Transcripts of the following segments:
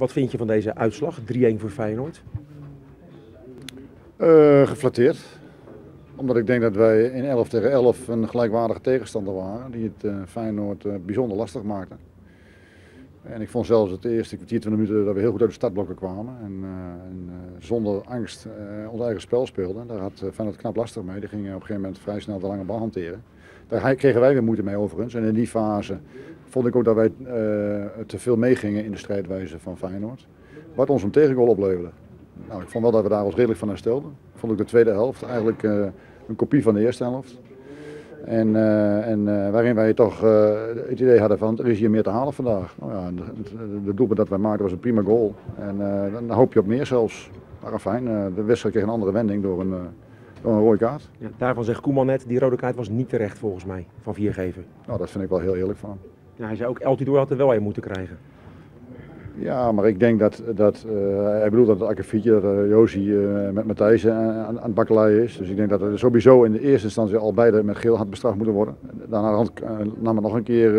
Wat vind je van deze uitslag? 3-1 voor Feyenoord. Uh, geflatteerd. Omdat ik denk dat wij in 11 tegen 11 een gelijkwaardige tegenstander waren. Die het uh, Feyenoord uh, bijzonder lastig maakte. En ik vond zelfs het eerste kwartier, 20 minuten dat we heel goed uit de startblokken kwamen. En, en zonder angst ons eigen spel speelden. Daar had Feyenoord knap lastig mee. Die gingen op een gegeven moment vrij snel de lange bal hanteren. Daar kregen wij weer moeite mee overigens. En in die fase vond ik ook dat wij te veel meegingen in de strijdwijze van Feyenoord. Wat ons een tegengoal opleverde. Nou, ik vond wel dat we daar ons redelijk van herstelden. Vond ik de tweede helft eigenlijk uh, een kopie van de eerste helft. En, uh, en uh, waarin wij toch het idee hadden van er is hier meer te halen vandaag. Nou ja, de, doelpunt dat wij maakten was een prima goal. En dan hoop je op meer zelfs. Maar fijn, de wedstrijd kreeg een andere wending door een, door een rode kaart. Ja, daarvan zegt Koeman net, die rode kaart was niet terecht volgens mij van viergever. Nou, dat vind ik wel heel eerlijk van hij zei ook, El Tidor had er wel een moeten krijgen. Ja, maar ik denk dat, dat uh, hij bedoelt dat het akkefietje, dat uh, met Matthijs aan, aan het bakkeleien is. Dus ik denk dat er sowieso in de eerste instantie al beide met geel had bestraft moeten worden. Daarna nam het nog een keer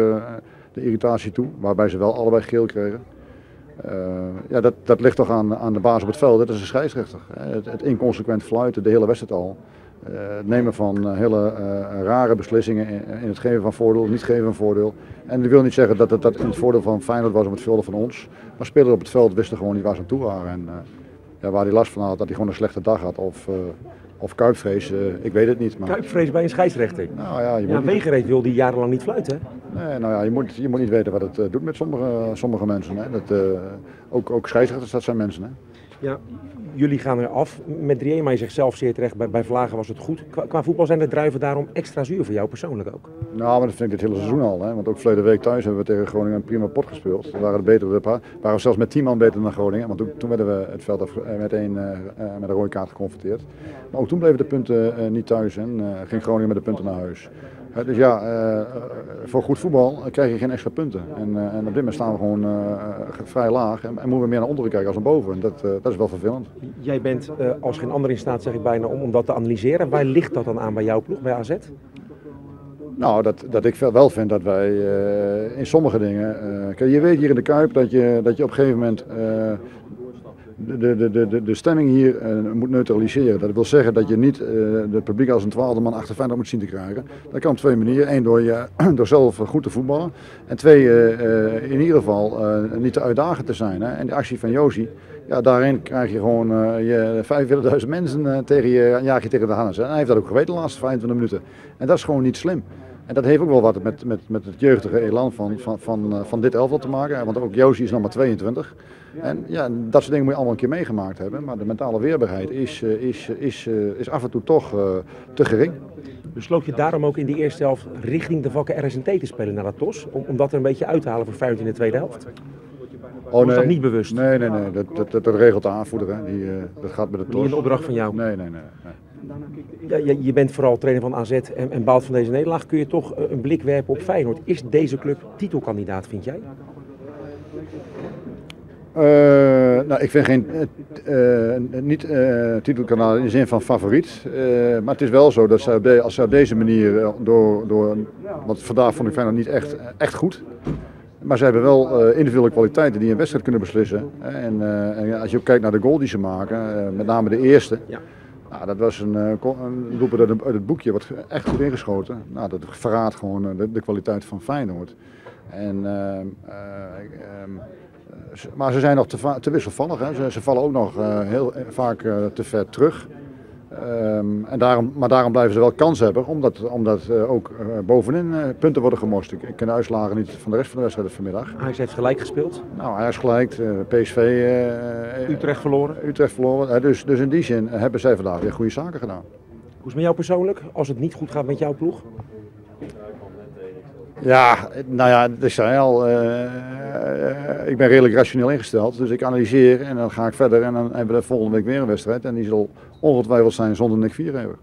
de irritatie toe, waarbij ze wel allebei geel kregen. ja, dat, dat ligt toch aan, aan de baas op het veld, dat is een scheidsrechter. Het, het inconsequent fluiten, de hele wedstrijd al. Uh, het nemen van uh, hele uh, rare beslissingen in, het geven van voordeel, niet geven van voordeel. En dat wil niet zeggen dat het, dat in het voordeel van Feyenoord was om het voordeel van ons. Maar spelers op het veld wisten gewoon niet waar ze aan toe waren. En ja, waar hij last van had, dat hij gewoon een slechte dag had. Of, of kuipvrees, ik weet het niet. Maar... Kuipvrees bij een scheidsrechter? Nou ja, je ja, wil die jarenlang niet fluiten. Nee, nou ja, je moet, je moet niet weten wat het doet met sommige, sommige mensen. Hè. Dat, ook, ook scheidsrechters, dat zijn mensen. Hè. Ja, jullie gaan er af met 3 maar je zegt zelf zeer terecht, bij, bij Vlagen was het goed. Qua, voetbal zijn de druiven daarom extra zuur voor jou persoonlijk ook? Nou, maar dat vind ik dit hele seizoen al. Hè? Want ook verleden week thuis hebben we tegen Groningen een prima pot gespeeld. We waren, beter, we waren zelfs met 10 man beter dan Groningen. Want toen, werden we het veld af, eh, met, een, uh, met een rode kaart geconfronteerd. Maar ook toen bleven de punten niet thuis en ging Groningen met de punten naar huis. Dus ja, voor goed voetbal krijg je geen extra punten. En, en op dit moment staan we gewoon vrij laag en, en, moeten we meer naar onderen kijken als naar boven. En dat, dat is wel vervelend. Jij bent als geen ander in staat, zeg ik bijna, om, om dat te analyseren. Waar ligt dat dan aan bij jouw ploeg, bij AZ? Nou, dat, dat ik wel vind dat wij uh, in sommige dingen. Uh, kijk, je weet hier in de Kuip dat je, dat je op een gegeven moment. Uh, de, de, de, de, stemming hier moet neutraliseren. Dat wil zeggen dat je niet het publiek als een twaalfde man achter Feyenoord moet zien te krijgen. Dat kan op twee manieren. Eén, door, je, door zelf goed te voetballen. En twee, in ieder geval niet te uitdagend te zijn. Hè. En de actie van Josie, ja, daarin krijg je gewoon je 45.000 mensen tegen je, jaag je tegen de Hannes. En hij heeft dat ook geweten de laatste 25 minuten. En dat is gewoon niet slim. En dat heeft ook wel wat met, met, met het jeugdige elan van, van, van, eh, van dit elftal te maken. Want ook Josie is nog maar 22. En ja, dat soort dingen moet je allemaal een keer meegemaakt hebben. Maar de mentale weerbaarheid is, eh, is, is, eh, is af en toe toch te gering. Besloot je daarom ook in die eerste helft richting de vakken RST te spelen naar dat TOS? Om, om dat er een beetje uit te halen voor Feyenoord in de tweede helft? Oh, nee. Dat niet bewust? Nee, nee, nee. Dat, dat, dat, dat regelt de aanvoerder. Hè. Die, uh, dat gaat met de TOS. Niet een opdracht van jou? Nee, nee, nee. nee. Ja, je, je, bent vooral trainer van AZ en, en baalt van deze nederlaag. Kun je toch eh, een blik werpen op Feyenoord? Is deze club titelkandidaat, vind jij? Uh, nou, ik vind geen uh, niet uh, titelkanaal in de zin van favoriet. maar het is wel zo dat ze als ze op deze manier door, door want vandaag vond ik Feyenoord niet echt, echt goed. Maar ze hebben wel individuele kwaliteiten die een wedstrijd kunnen beslissen. En, en als je ook kijkt naar de goal die ze maken, met name de eerste. Ja. Nou, dat was een, een doelpunt uit, uit, het boekje, wat echt goed ingeschoten. Nou, dat verraadt gewoon de, de, kwaliteit van Feyenoord. En, uh, maar ze zijn nog te, te wisselvallig. Hè. Ze, ze, vallen ook nog heel vaak te ver terug. Um, en daarom, maar daarom blijven ze wel kans hebben, omdat, omdat uh, ook uh, bovenin uh, punten worden gemorst. Ik, ik, ken de uitslagen niet van de rest van de wedstrijd vanmiddag. Hij heeft gelijk gespeeld? Nou, hij is gelijk. PSV... Utrecht verloren? Utrecht verloren. dus, dus in die zin hebben zij vandaag weer goede zaken gedaan. Hoe is het met jou persoonlijk, als het niet goed gaat met jouw ploeg? Ja, nou ja, ik zei al, ik ben redelijk rationeel ingesteld. Dus ik analyseer en dan ga ik verder en dan hebben we de volgende week weer een wedstrijd. En die zal ongetwijfeld zijn zonder Nick Viergever.